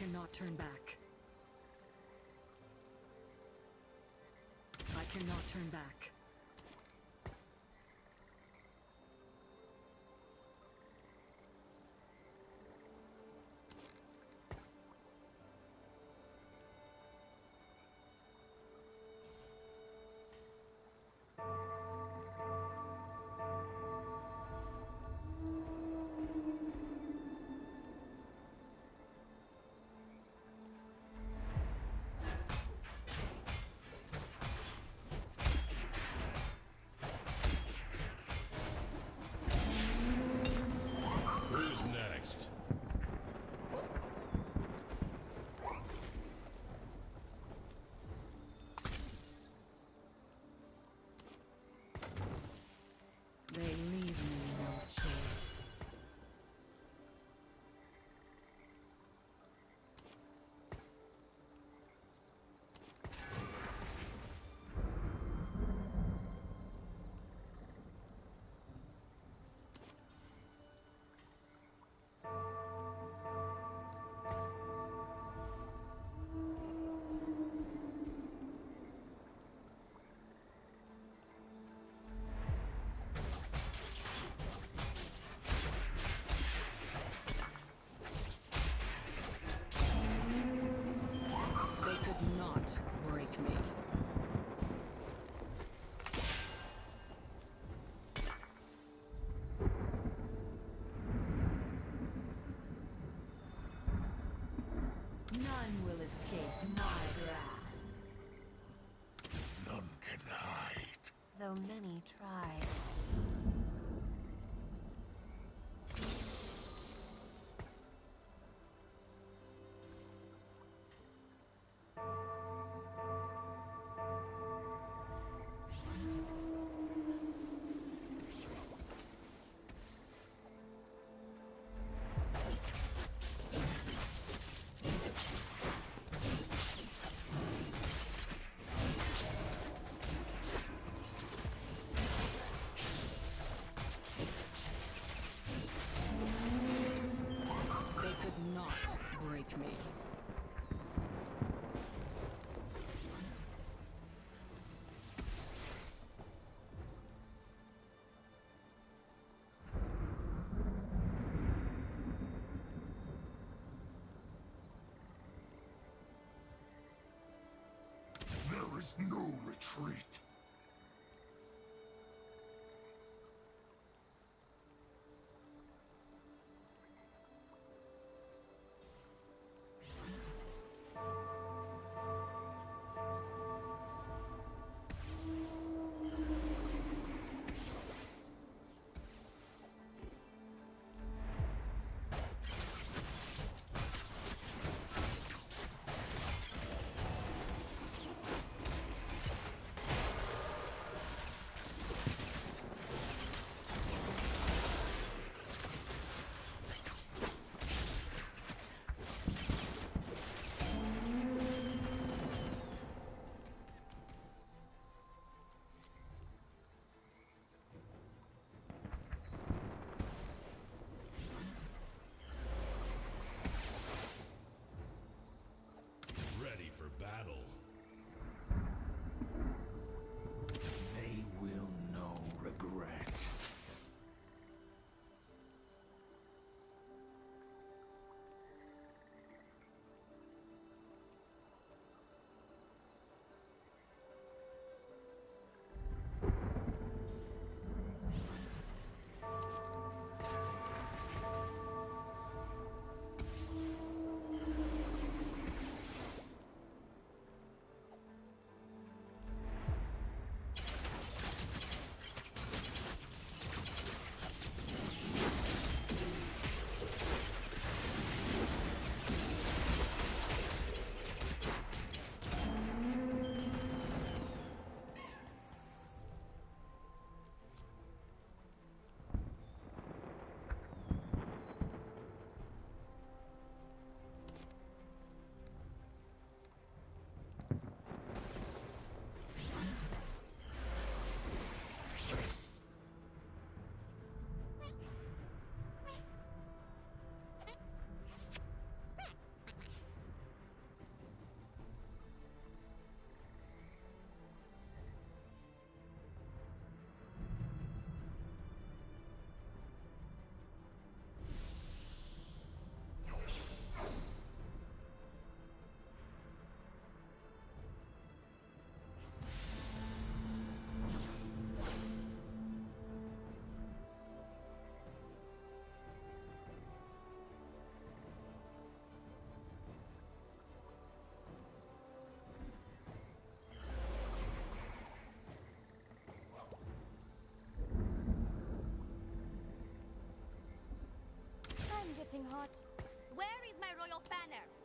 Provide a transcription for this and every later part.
cannot turn back. I cannot turn back. so many tries. no retreat. Hot. Where is my royal banner?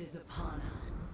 Is upon us.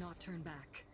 Not turn back.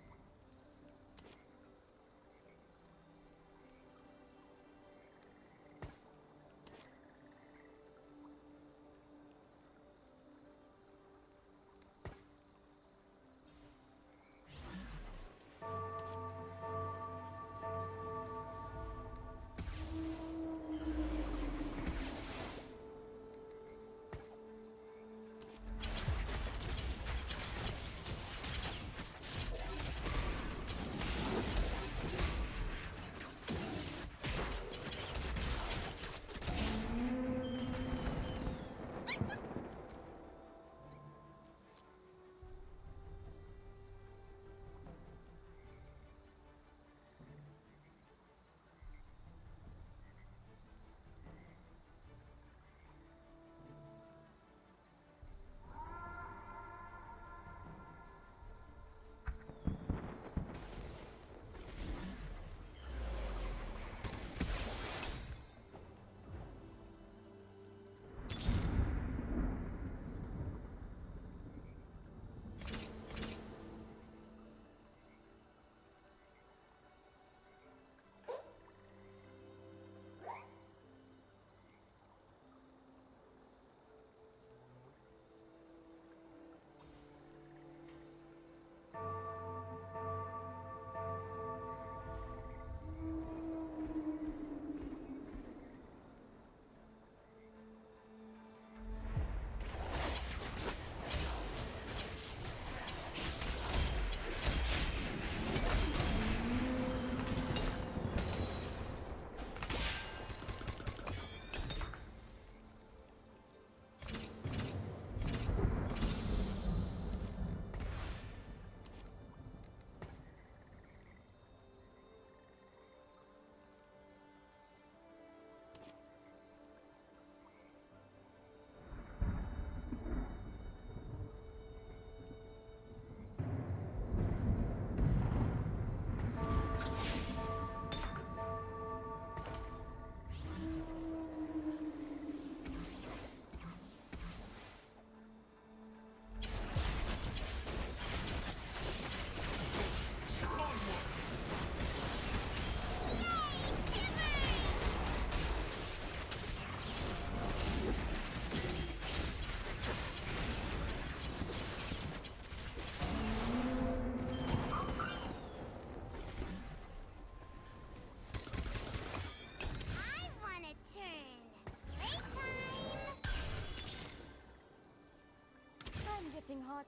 Hot.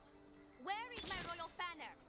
Where is my royal banner?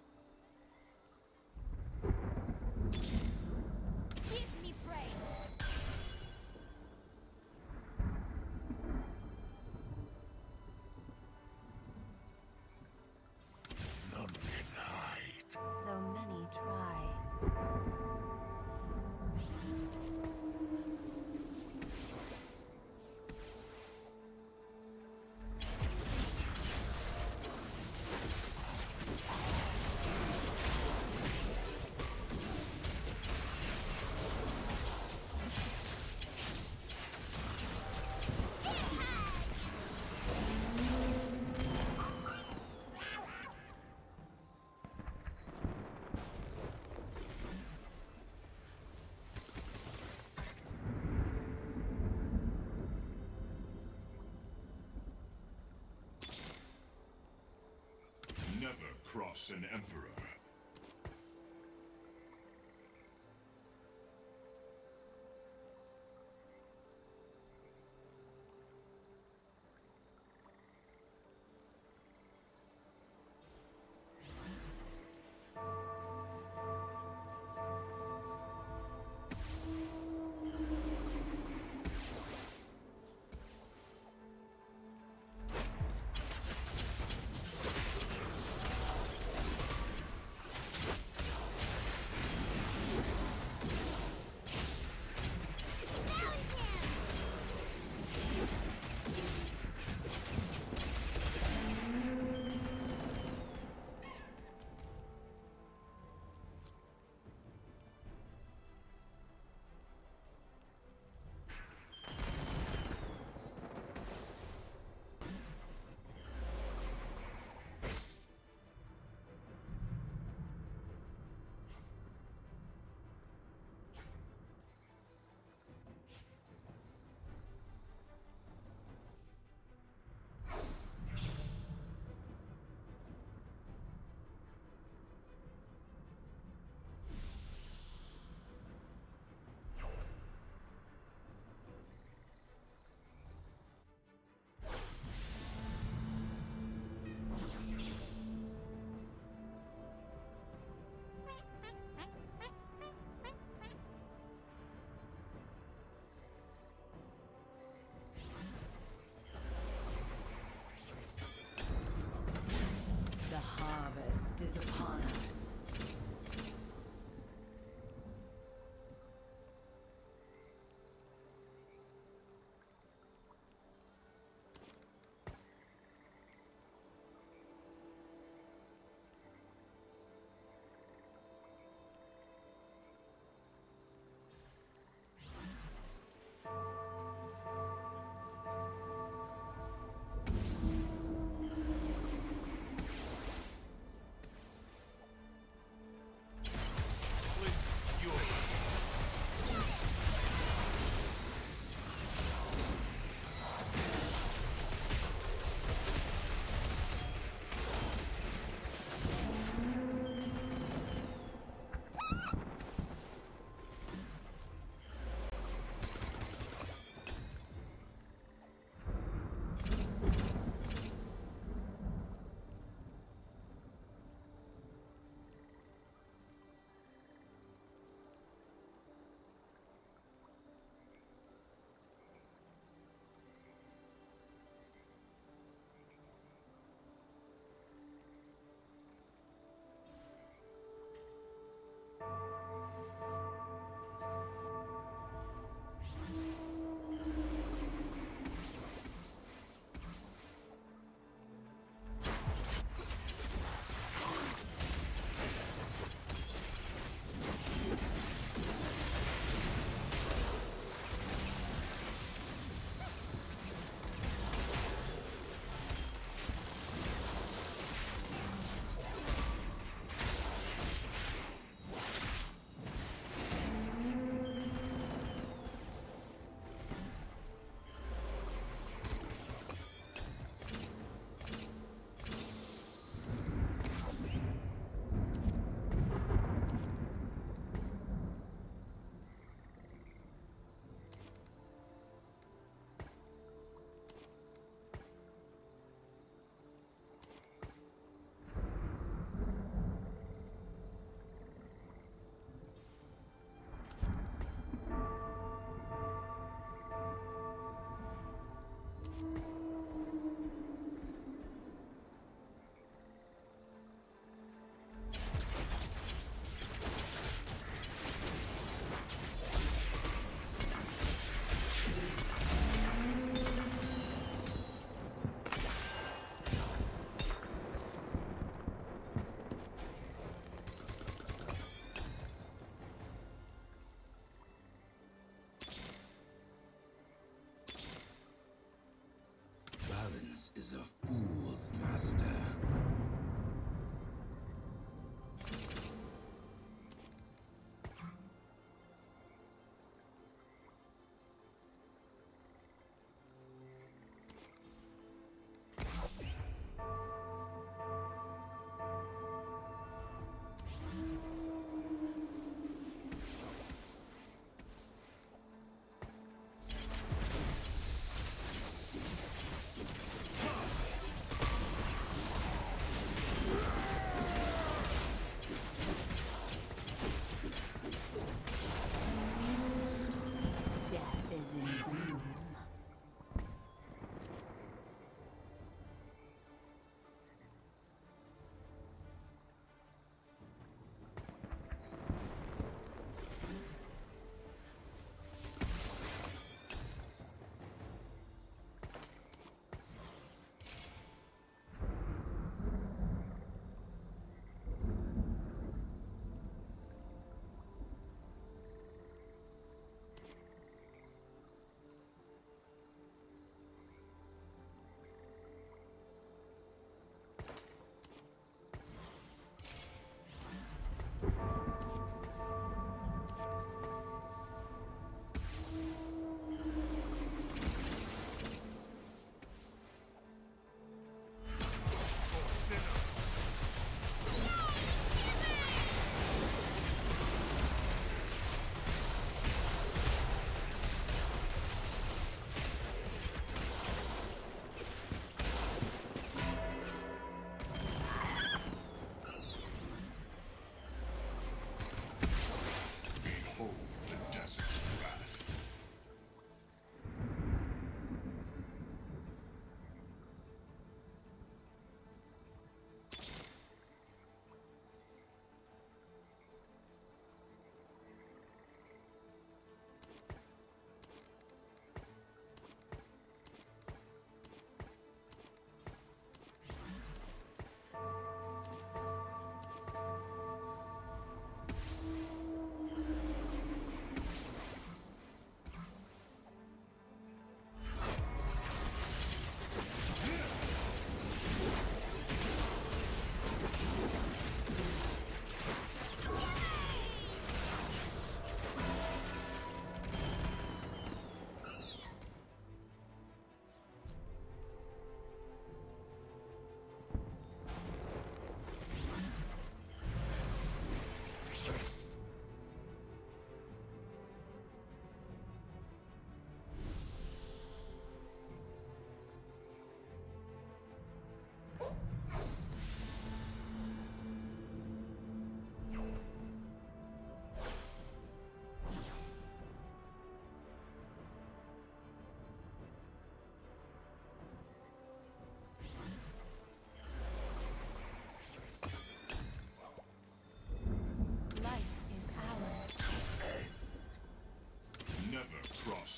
Cross an emperor.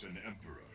An emperor.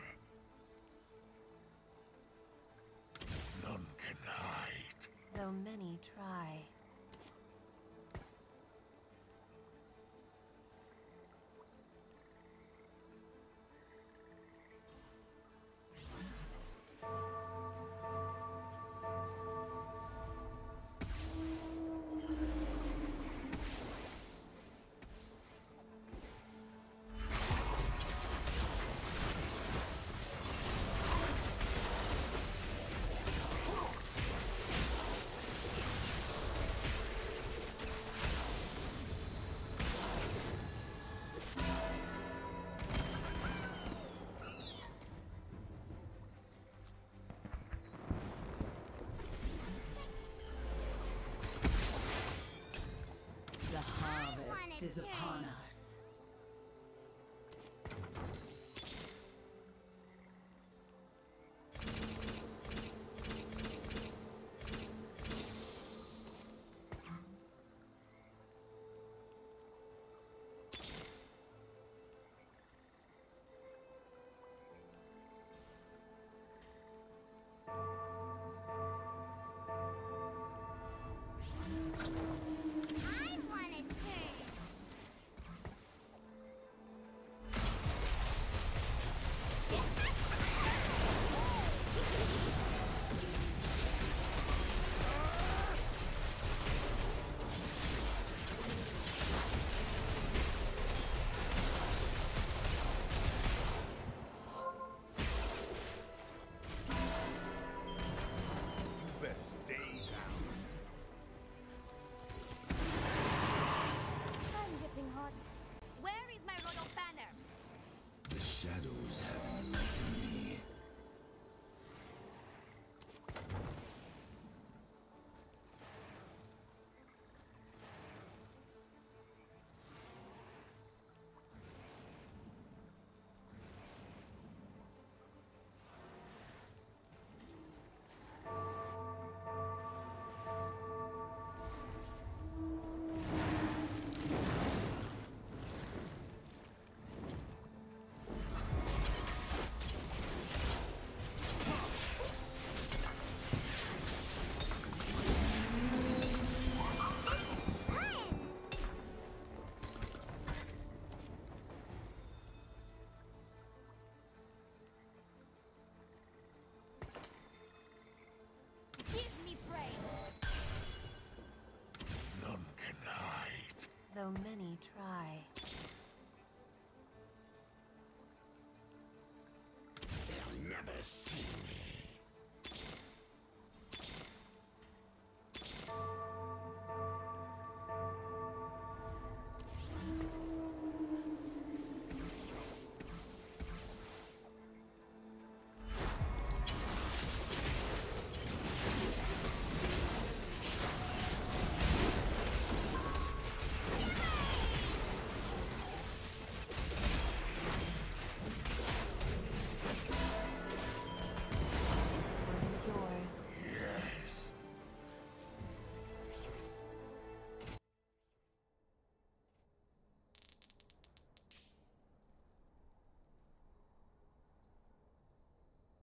Try. They'll never see me.